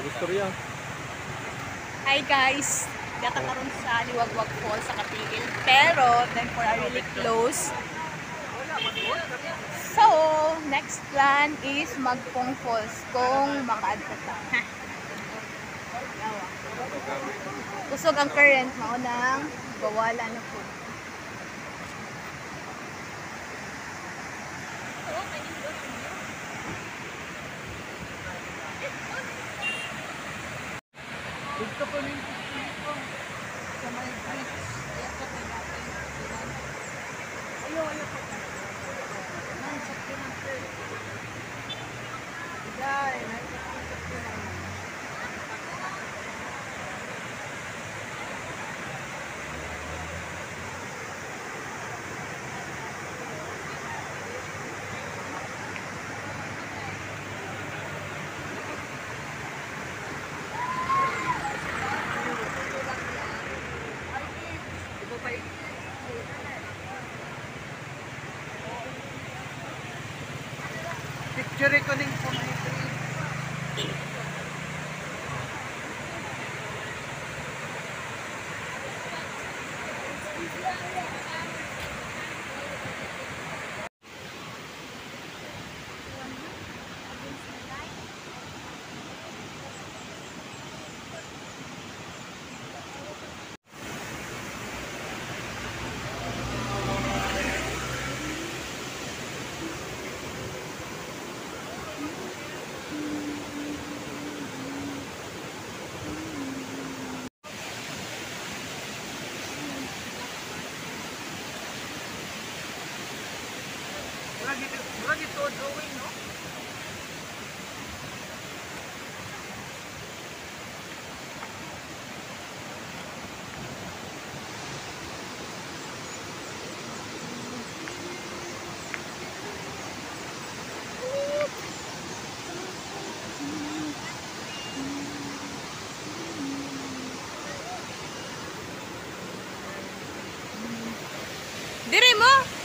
Mag-istorya. Hi guys! Gata karon sa Liwagwag Falls sa Katigil. Pero temporarily closed. So, next plan is Magpong Falls kung makaadto ta. Ha. Yawa. Kusog ang current mao nang bawala na po. Dito po dito. Sa may bridge. Ayan ka tayo Picture ko din po may Murag ito, drawing. Dire mo?